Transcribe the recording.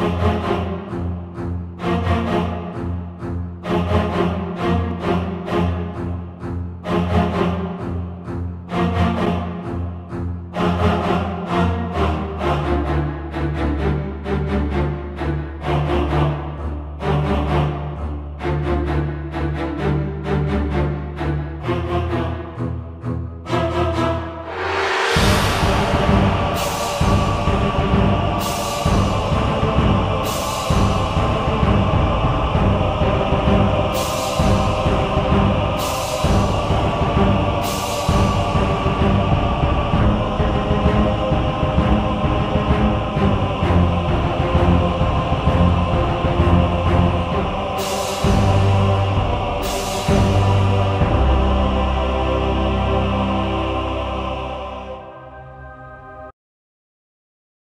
Música